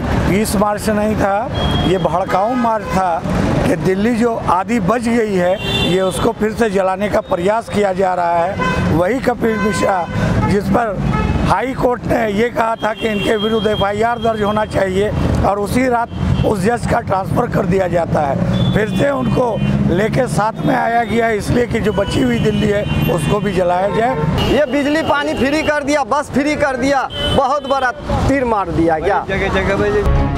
बीस मार्च नहीं था, ये भड़काऊ मार्च था कि दिल्ली जो आधी बच गई है, ये उसको फिर से जलाने का प्रयास किया जा रहा है। वही कपिल मिश्रा, जिस पर हाई कोर्ट ने ये कहा था कि इनके विरुद्ध एफआईआर दर्ज होना चाहिए। और उसी रात उस जज का ट्रांसफ़र कर दिया जाता है। फिर से उनको लेके साथ में आया गया इसलिए कि जो बची हुई दिल्ली है उसको भी जलाया जाए। ये बिजली पानी फ्री कर दिया बस फ्री कर दिया बहुत बड़ा तीर मार दिया क्या जगह जगह।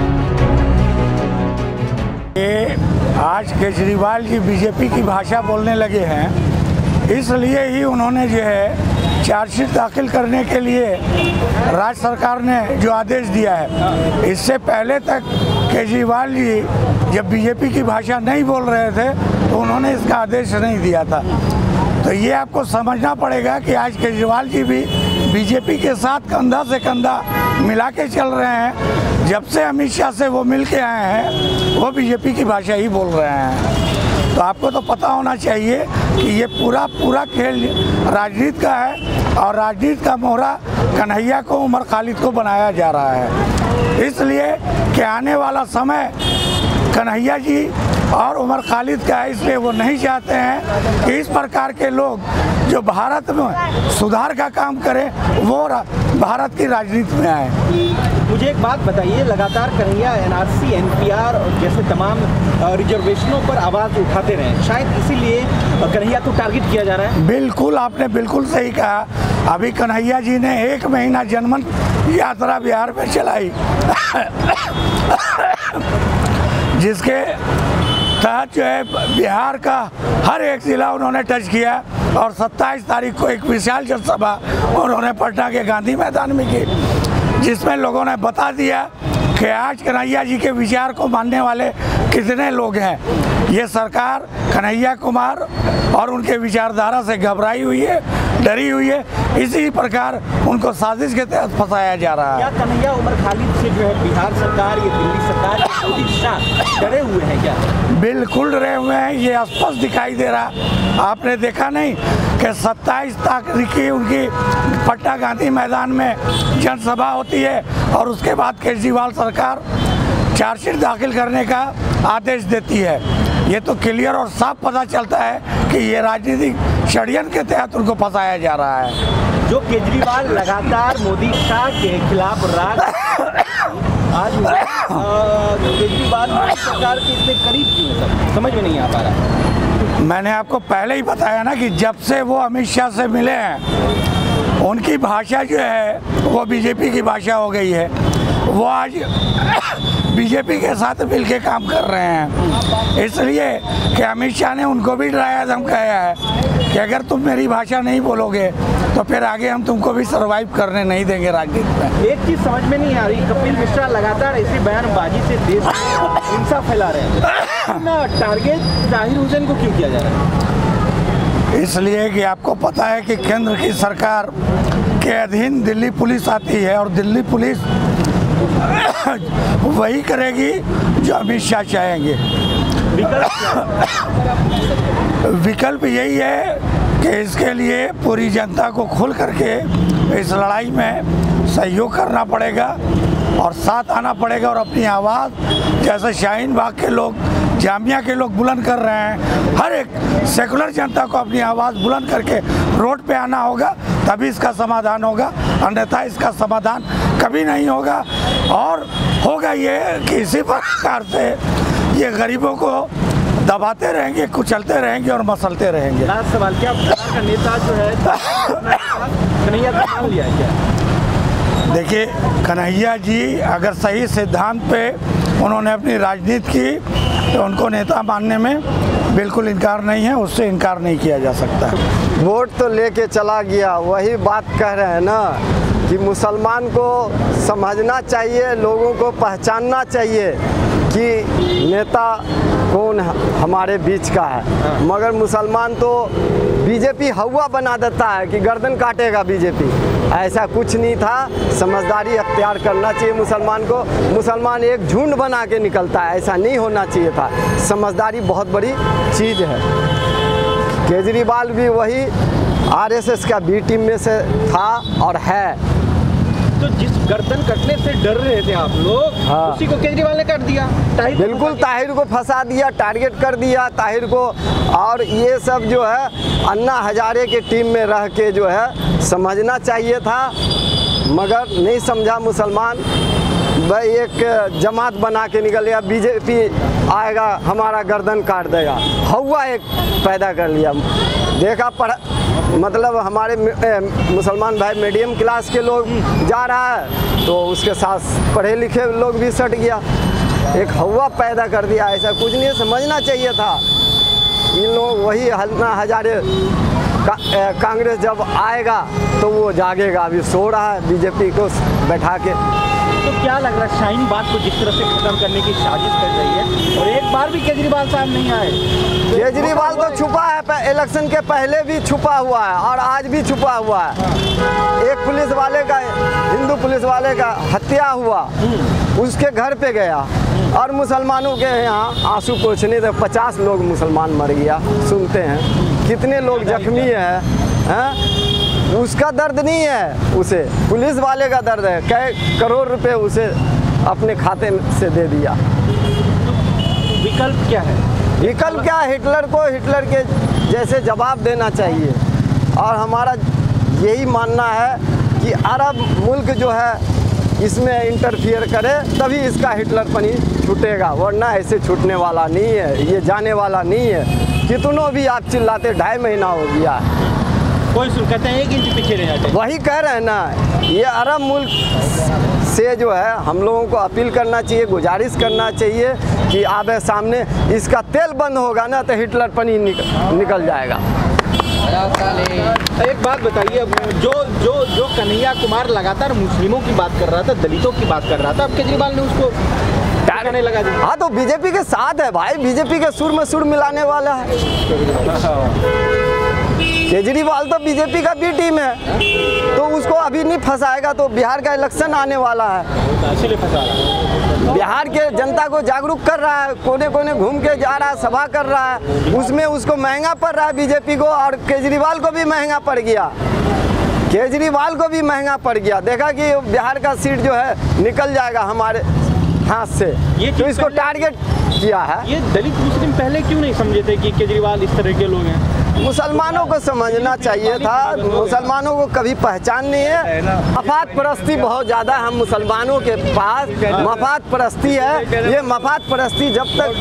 ये आज केजरीवाल जी बीजेपी की भाषा बोलने लगे हैं इसलिए ही उन्होंने जो है चार्जशीट दाखिल करने के लिए राज्य सरकार ने जो आदेश दिया है, इससे पहले तक केजरीवाल जी जब बीजेपी की भाषा नहीं बोल रहे थे तो उन्होंने इसका आदेश नहीं दिया था। तो ये आपको समझना पड़ेगा कि आज केजरीवाल जी भी बीजेपी के साथ कंधा से कंधा मिला के चल रहे हैं। जब से अमित शाह से वो मिल के आए हैं, वो बीजेपी की भाषा ही बोल रहे हैं। तो आपको तो पता होना चाहिए कि ये पूरा पूरा खेल राजनीति का है और राजनीति का मोहरा कन्हैया को, उमर खालिद को बनाया जा रहा है। इसलिए कि आने वाला समय कन्हैया जी और उमर खालिद का है, इसलिए वो नहीं चाहते हैं कि इस प्रकार के लोग जो भारत में सुधार का काम करें, वो भारत की राजनीति में आए। मुझे एक बात बताइए, लगातार कन्हैया, एनआरसी, एनपीआर जैसे तमाम रिजर्वेशनों पर आवाज़ उठाते रहे। शायद इसीलिए कन्हैया को टारगेट किया जा रहा है। बिल्कुल, आपने बिल्कुल सही कहा। अभी कन्हैया जी ने एक महीना जनमन यात्रा बिहार में चलाई। जिसके तहत जो है, बिहार का हर एक जिला उन्होंने टच किया और 27 तारीख को एक विशाल जनसभा उन्होंने पटना के गांधी मैदान में की, जिसमें लोगों ने बता दिया कि आज कन्हैया जी के विचार को मानने वाले कितने लोग हैं? ये सरकार कन्हैया कुमार और उनके विचारधारा से घबराई हुई है डरी हुई है। इसी प्रकार उनको साजिश के तहत फंसाया जा रहा है। क्या कन्हैया उमर खालिद से जो है बिहार सरकार ये दिल्ली सरकार डरे हुए हैं क्या? बिल्कुल रहे हुए हैं ये स्पष्ट दिखाई दे रहा आपने देखा नहीं कि 27 तारीख की उनकी पटना गांधी मैदान में जनसभा होती है और उसके बाद केजरीवाल सरकार चार्जशीट दाखिल करने का आदेश देती है। ये तो क्लियर और साफ़ पता चलता है कि ये राजनीतिक षड्यंत्र के तहत उनको फंसाया जा रहा है। जो केजरीवाल लगातार मोदी शाह के खिलाफ राज आज केजरीवाल सरकार के इतने करीब क्यों है समझ में नहीं आ पा रहा। मैंने आपको पहले ही बताया ना कि जब से वो अमित शाह से मिले हैं उनकी भाषा जो है वो बीजेपी की भाषा हो गई है। वो आज बीजेपी के साथ मिल के काम कर रहे हैं। इसलिए कि अमित शाह ने उनको भी डराया धमकाया है कि अगर तुम मेरी भाषा नहीं बोलोगे तो फिर आगे हम तुमको भी सरवाइव करने नहीं देंगे राजनीति में। एक चीज़ समझ में नहीं आ रही कपिल मिश्रा लगातार ऐसी बयानबाजी से देश में हिंसा फैला रहे हैं। टारगेट ज़ाहिर हुसैन को क्यों किया जा रहा है? इसलिए कि आपको पता है कि केंद्र की सरकार के अधीन दिल्ली पुलिस आती है और दिल्ली पुलिस वही करेगी जो अमित शाह चाहेंगे। विकल्प यही है कि इसके लिए पूरी जनता को खुल करके इस लड़ाई में सहयोग करना पड़ेगा और साथ आना पड़ेगा और अपनी आवाज़, जैसे शाहीन बाग के लोग, जामिया के लोग बुलंद कर रहे हैं। हर एक सेकुलर जनता को अपनी आवाज़ बुलंद करके रोड पे आना होगा। तभी इसका समाधान होगा अन्यथा इसका समाधान कभी नहीं होगा। और होगा ये कि इसी प्रकार से ये गरीबों को दबाते रहेंगे कुचलते रहेंगे और मसलते रहेंगे। लास्ट सवाल क्या का नेता जो है कन्हैया को मान लिया क्या देखिए कन्हैया जी अगर सही सिद्धांत पे उन्होंने अपनी राजनीति की तो उनको नेता मानने में बिल्कुल इनकार नहीं है उससे इनकार नहीं किया जा सकता। वोट तो लेके चला गया वही बात कह रहे हैं ना कि मुसलमान को समझना चाहिए लोगों को पहचानना चाहिए कि नेता कौन ह- हमारे बीच का है। मगर मुसलमान तो बीजेपी हवा बना देता है कि गर्दन काटेगा बीजेपी। ऐसा कुछ नहीं था। समझदारी अख्तियार करना चाहिए मुसलमान को। मुसलमान एक झुंड बना के निकलता है, ऐसा नहीं होना चाहिए था। समझदारी बहुत बड़ी चीज़ है। केजरीवाल भी वही आरएसएस का बी टीम में से था और है। तो जिस गर्दन कटने से डर रहे थे आप लोग। हाँ। उसी को केजरीवाल ने काट दिया। ताहिर बिल्कुल ताहिर को फंसा दिया टारगेट कर दिया ताहिर को। और ये सब जो है अन्ना हजारे के टीम में रह के जो है समझना चाहिए था। मगर नहीं समझा मुसलमान। भाई एक जमात बना के निकल गया बीजेपी आएगा हमारा गर्दन काट देगा। हवा एक पैदा कर लिया। देखा पढ़ मतलब हमारे मुसलमान भाई मीडियम क्लास के लोग जा रहा है तो उसके साथ पढ़े लिखे लोग भी सट गया। एक हवा पैदा कर दिया, ऐसा कुछ नहीं, समझना चाहिए था। इन लोग वही हजारे का, कांग्रेस जब आएगा तो वो जागेगा। अभी सो रहा है बीजेपी को बैठा के। तो क्या लग रहा है शाहीन बाग को जिस तरह से खत्म करने की साजिश कर रही है और एक बार भी केजरीवाल साहब नहीं आए केजरीवाल तो छुपा है इलेक्शन के पहले भी छुपा हुआ है और आज भी छुपा हुआ है। एक पुलिस वाले का हिंदू पुलिस वाले का हत्या हुआ उसके घर पे गया और मुसलमानों के यहाँ आँसू पोछने थे पचास लोग मुसलमान मर गया सुनते हैं। कितने लोग जख्मी हैं हैं उसका दर्द नहीं है उसे। पुलिस वाले का दर्द है। कई करोड़ रुपए उसे अपने खाते से दे दिया। विकल्प क्या है? विकल्प क्या हिटलर को हिटलर के जैसे जवाब देना चाहिए। और हमारा यही मानना है कि अरब मुल्क जो है इसमें इंटरफियर करे तभी इसका हिटलर पनी छूटेगा। वरना ऐसे छूटने वाला नहीं है। ये जाने वाला नहीं है। कितनों भी आप चिल्लाते ढाई महीना हो गया। कोई सुन कहते हैं एक इंच पीछे रह जाते वही कह रहे हैं ना ये अरब मुल्क से जो है हम लोगों को अपील करना चाहिए गुजारिश करना चाहिए कि आबे सामने इसका तेल बंद होगा ना तो हिटलर पनी निक, निकल जाएगा। एक बात बताइए जो जो जो कन्हैया कुमार लगातार मुस्लिमों की बात कर रहा था दलितों की बात कर रहा था अब केजरीवाल ने उसको करने लगा दिया हाँ तो बीजेपी के साथ है भाई। बीजेपी के सुर में सुर मिलाने वाला है। केजरीवाल तो बीजेपी का बी टीम है। तो उसको अभी नहीं फंसाएगा तो बिहार का इलेक्शन आने वाला है। बिहार के जनता को जागरूक कर रहा है। कोने कोने घूम के जा रहा है, सभा कर रहा है। उसमें उसको महँगा पड़ रहा है बीजेपी को और केजरीवाल को भी महँगा पड़ गया। केजरीवाल को भी महँगा पड़ गया। देखा कि बिहार का सीट जो है, निकल जाएगा हमारे हाथ से। ये तो इसको टारगेट किया है। ये दलित मुस्लिम पहले क्यों नहीं समझे थे कि केजरीवाल इस तरह के लोग हैं? मुसलमानों को समझना चाहिए था। मुसलमानों को कभी पहचान नहीं है। मफाद परस्ती बहुत ज़्यादा है हम मुसलमानों के पास। मफाद परस्ती है। ये मफाद परस्ती जब तक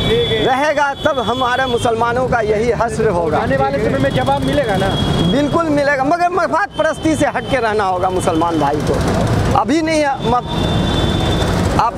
रहेगा तब हमारे मुसलमानों का यही हस्र होगा। आने वाले समय में जवाब मिलेगा ना? बिल्कुल मिलेगा मगर मफाद परस्ती से हट के रहना होगा मुसलमान भाई को। अभी नहीं है आप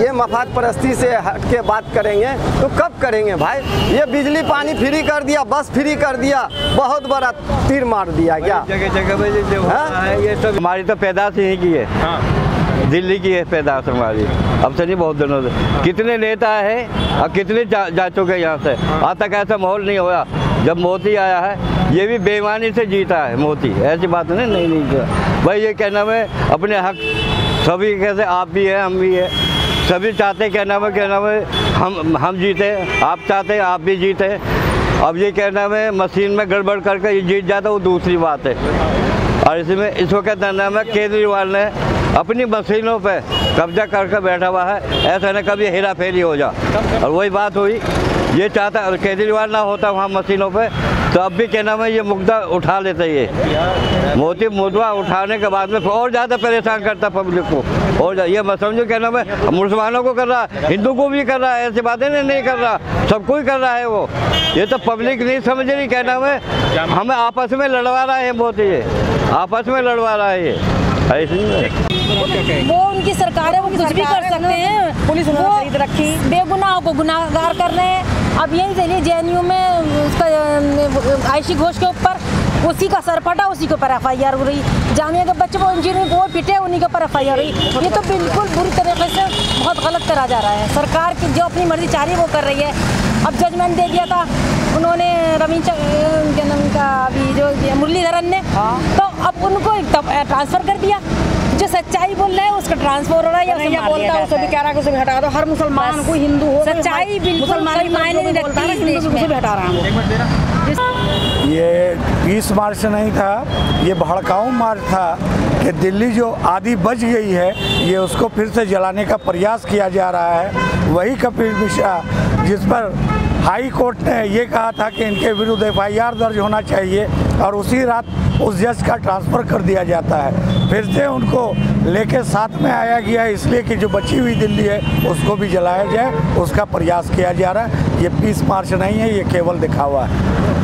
ये मफाद परस्ती से हट के बात करेंगे तो कब करेंगे भाई? ये बिजली पानी फ्री कर दिया बस फ्री कर दिया बहुत बड़ा तीर मार दिया क्या? जगह जगह हो हाँ? रहा है? ये सब हमारी तो पैदाश यहीं की है। हाँ। दिल्ली की है पैदाश हमारी। अब से नहीं बहुत दिनों से। कितने नेता है और कितने जा, जा चुके यहाँ से? आज तक ऐसा माहौल नहीं हुआ जब मोदी आया है ये भी बेईमानी से जीता है मोदी। ऐसी बात नहीं नहीं नहीं। भाई ये कहना है अपने हक सभी कैसे आप भी हैं, हम भी हैं। सभी चाहते क्या नाम है क्या नाम है हम हम जीते, आप चाहते आप भी जीते। अब ये क्या नाम है मशीन में गड़बड़ करके ये जीत जाता, वो दूसरी बात है। और इसमें, इसको क्या नाम है केजरीवाल ने अपनी मशीनों पे कब्जा करके बैठा हुआ है, ऐसा न कभी हेरा फेरी हो जा। और वही बात हुई, ये चाहता केजरीवाल ना होता वहाँ मशीनों पे तो अब भी क्या नाम है ये मुद्दा उठा लेते ये। मोदी मुद्दा उठाने के बाद में और ज़्यादा परेशान करता पब्लिक को। और ये मत समझो क्या नाम है मुसलमानों को कर रहा है हिंदू को भी कर रहा है ऐसी बातें नहीं नहीं कर रहा सबको ही कर रहा है वो। ये तो पब्लिक नहीं समझ रही क्या नाम है हमें आपस में लड़वा रहा है मोदी ये आपस में लड़वा रहा है। ये ऐसे। वो उनकी सरकार है वो कुछ भी कर सकते हैं। पुलिस रखी। बेगुनाह को गुनाहगार कर रहे हैं। अब यही चलिए जे में उसका आयशी घोष के ऊपर उसी का सर फटा उसी के ऊपर एफ़ आई आर हो रही। जामिया के बच्चे वो इंजीनियर को पिटे उन्हीं के ऊपर एफ़ आई आर हुई ये तो बिल्कुल बुरी तरीके से बहुत गलत करा जा रहा है। सरकार की जो अपनी मर्ज़ी चाह रही है वो कर रही है। अब जजमेंट दे दिया था उन्होंने रवीन क्या नाम का अभी जो मुरलीधरन ने तो अब उनको ट्रांसफ़र कर दिया जो सच्चाई बोल रहा है उसका ट्रांसफ़र हो रहा है या उसे बोलता है उसे भी कह रहा है उसे भी हटा दो। हर मुसलमान को हिंदू हो सच्चाई बिल्कुल मुसलमान की मायने नहीं है रखती को उसे भी हटा रहा है ये बीस मार्च नहीं था ये भड़काऊ मार्च था कि दिल्ली जो आधी बच गई है ये उसको फिर से जलाने का प्रयास किया जा रहा है। वही कपिल मिश्रा जिस पर हाई कोर्ट ने ये कहा था कि इनके विरुद्ध एफआईआर दर्ज होना चाहिए और उसी रात उस जज का ट्रांसफ़र कर दिया जाता है। फिर से उनको लेके साथ में आया गया है इसलिए कि जो बची हुई दिल्ली है, उसको भी जलाया जाए, उसका प्रयास किया जा रहा है। ये पीस मार्च नहीं है, ये केवल दिखावा है।